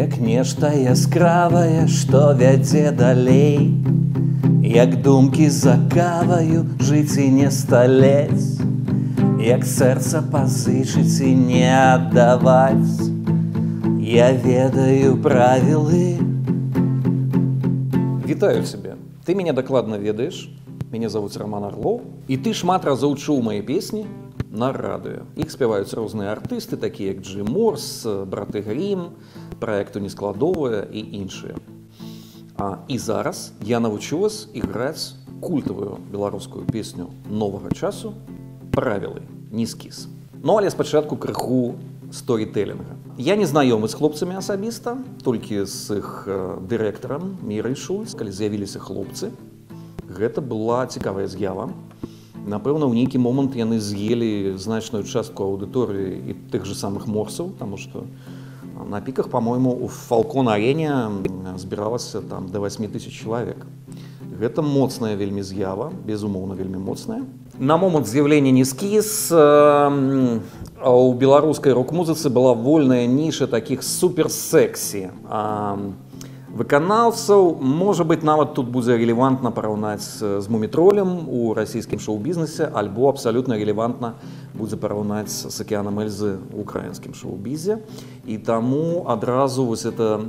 як нешта яскравае, што вядзе далей. Як думкі закаваю жыць і не сталець, Як сэрца пазычыць і не аддаваць. Я ведаю правілы. Вітаю цябе. Ты мяне дакладна ведаеш. Мяне завуць Роман Арлоў і ты шмат разоў чуў мае песні на радыё. Іх спяваюць розныя артысты, такія як Джи Морс, браты Грім, праекту нескладовыя і іншыя. А, і зараз я навучу вас іграць культавую беларускую песню новага часу правілы нізкіс. Ну але спачатку крыху сторітэлінга. Я не знаёмы з хлопцамі асабіста, толькі з іх дырэктарам мірай Шульц, калі з'явіліся хлопцы. Гэта была цікавая з'ява. Напэўна, ў нейкі момант яны з'елі значную частку аўдыторыі і тых же самых морсаў, таму што на піках, по-мойму, у фалкон арене збіралася там да 8 тысяч чалавек. Гэта моцная вельмі з'ява, безумоўна вельмі моцная. На момант з'яўлення нізкіз у беларускай рок-музыцы была вольная ніша такіх суперсексі. Выканаўцаў можа быць нават тут будзе рэлевантна параўнаць з мумітролем у расійскім шоу-бізнесе альбо абсалютна рэлевантна будзе параўнаць з акеанам эльзы украінскім шоу-бізе. І таму адразу вось это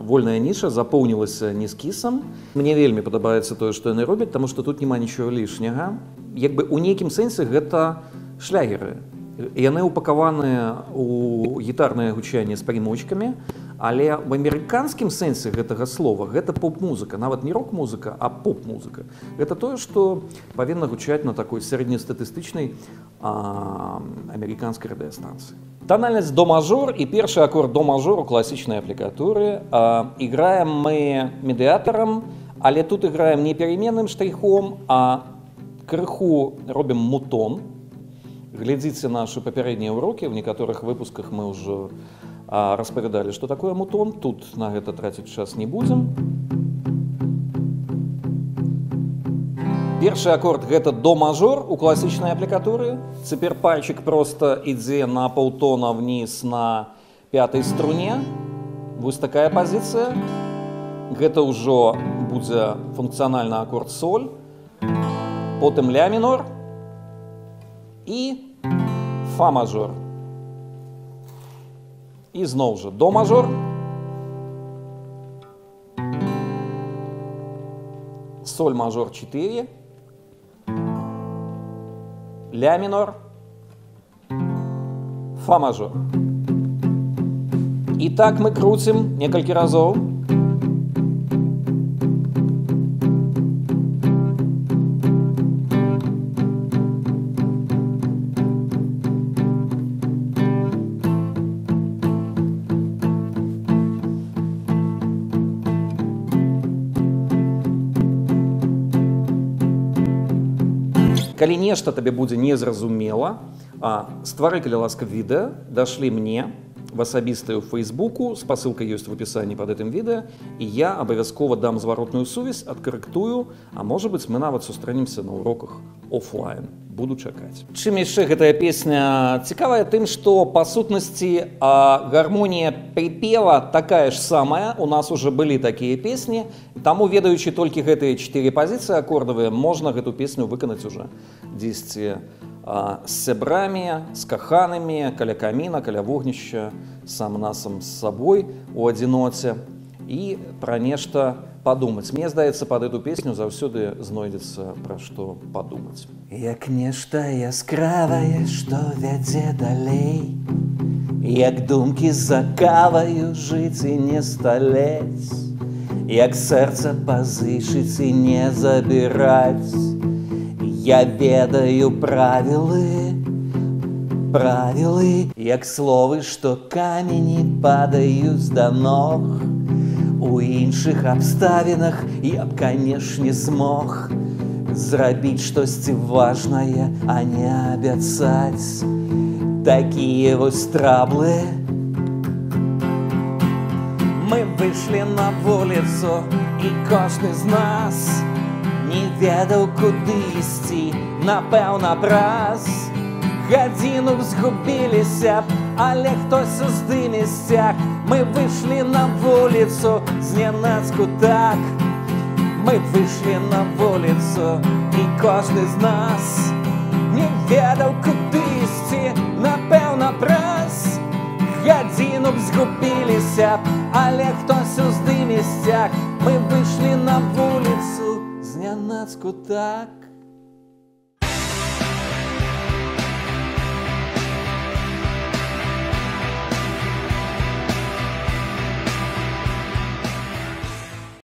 вольная ніша запоўнілася нізкісам мне вельмі падабаецца тое што яны робяць таму што тут няма нічого лішняга. Як бы у нейкім сэнсе гэта шлягеры. Яны упакаваныя у гітарнае гучанне з прымочкамі Але в амерыканскім сэнсе гэтага слова гэта поп-музыка, нават не рок-музыка, а поп-музыка. Гэта тое, што павінна гучаць на такой сярэднестатыстычнай амерыканскай радыёстанцыі. Танальнасць до мажор і першы акорд до мажор у класічнай аплікатуры. Іграем мы медыятарам, але тут іграем не пераменным штрихом, а крыху робім мутон. Глядзіце нашы папярэднія ўрокі, в некаторых выпусках мы ўжо распавядалі, што такое мутон, тут на гэта траціць час не будзем. Першы акорд гэта до мажор у класічнай аплікатуры. Цяпер пальчык проста ідзе на паўтона вниз на пятай струне. Вось такая пазіцыя. Гэта ўжо будзе функцыянальны акорд соль, потым ля мінор і фа мажор. І зноў жа до мажор. Соль мажор 4. Ля мінор. Фа мажор. І так мы круцім некалькі разоў. калі нешта табе будзе незразумела ствары калі ласка відэа дашлі мне в асабістую фейсбуку спасылка ёсць в опісанні под гэтым відэа і я абавязкова дам зваротную сувязь адкарэктую а можа быть мы нават сустрэнемся на уроках офлайн буду чакаць чым яшчэ гэтая песня цікавая тым што па сутнасці гармонія припева такая ж самая у нас уже былі такія песні таму ведаючы толькі гэтыя чатыры пазіцыі акордавыя можна гэту песню выканаць уже дзесьці з сябрамі з каханымі каля каміна каля вогнішча сам насам з сабой у адзіноце і пра нешта у падумаць мне здаецца под эту песню заўсёды знойдзецца пра што падумаць як нешта яскравае што вядзе далей як думкі закаваю жыць і не сталець як сэрца пазычыць і не забіраць я ведаю правілы правілы як словы што камені падаюць да ног У іншых абставінах я б, канешне, змог зрабіць штосьці важнае, а не абяцаць такія вось траблы. Мы выйшлі на вуліцу і кожны з нас не ведаў, куды ісці, напэўна, праз. Гадзіну згубіліся б, але хтось здыме сцяг, Мы вышли на вулицу зненацку так. Мы вышли на вулицу, і кожен з нас не ведаў, куды ісці, напэўна, праз гадзіну б згубіліся, б, але хтось сцяг. Мы выйшлі на вуліцу знянацку так.